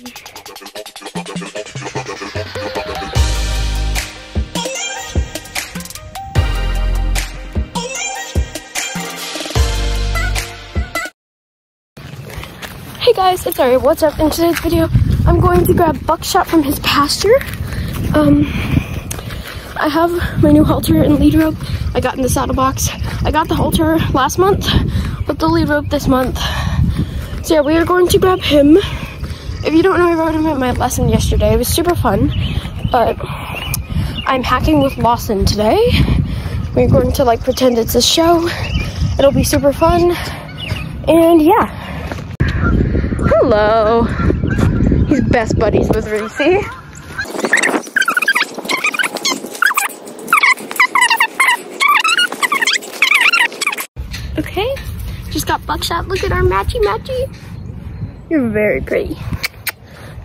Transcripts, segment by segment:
Hey guys, it's Ari. What's up? In today's video, I'm going to grab Buckshot from his pasture. Um, I have my new halter and lead rope I got in the saddle box. I got the halter last month, but the lead rope this month. So yeah, we are going to grab him. If you don't know, I rode him at my lesson yesterday. It was super fun, but I'm hacking with Lawson today. We're going to like pretend it's a show. It'll be super fun, and yeah. Hello. He's best buddies with Reese. Okay, just got buckshot. Look at our matchy matchy. You're very pretty.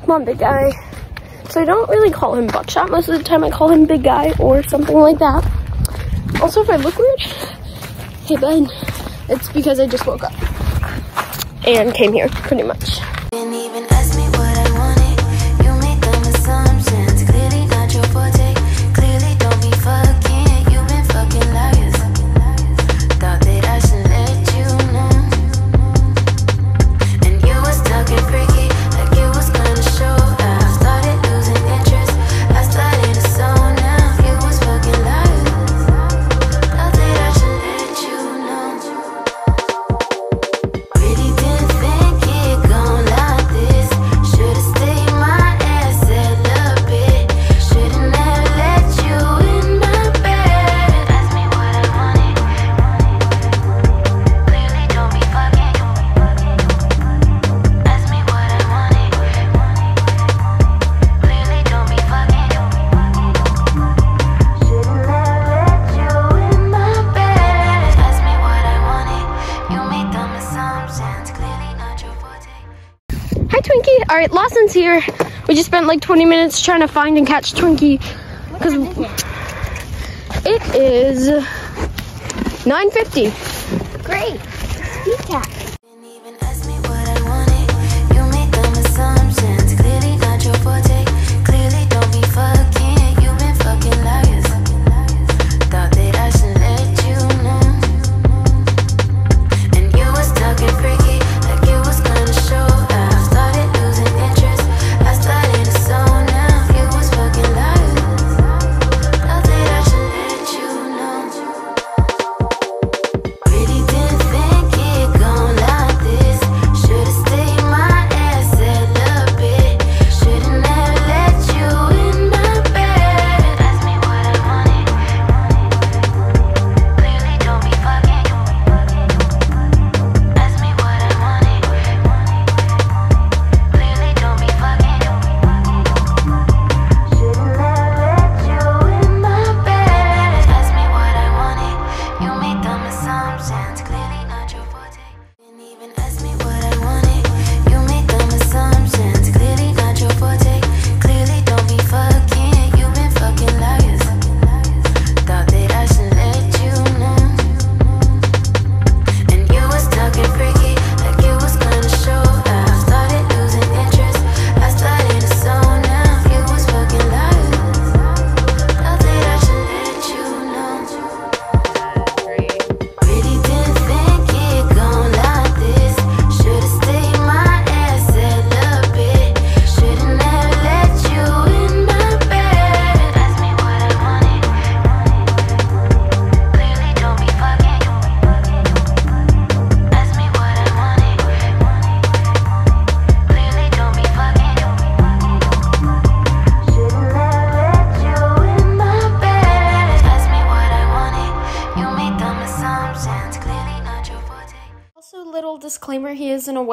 On, big guy. So I don't really call him buckshot. Most of the time I call him big guy or something like that. Also, if I look weird, hey Ben, it's because I just woke up and came here pretty much. All right, Lawson's here. We just spent like 20 minutes trying to find and catch Twinkie because it is 9.50. Great. Peacock. little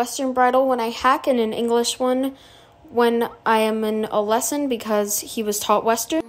Western bridle when I hack and an English one when I am in a lesson because he was taught Western.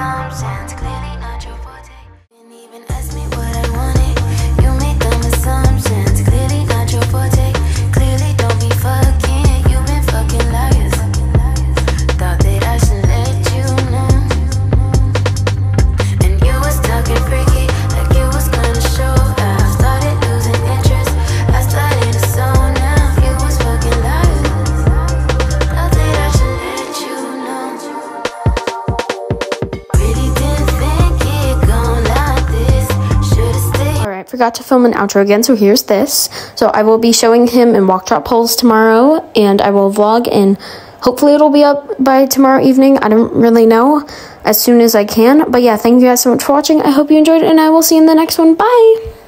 assumptions forgot to film an outro again, so here's this. So I will be showing him in walk trot poles tomorrow, and I will vlog, and hopefully it'll be up by tomorrow evening. I don't really know, as soon as I can. But yeah, thank you guys so much for watching. I hope you enjoyed and I will see you in the next one. Bye!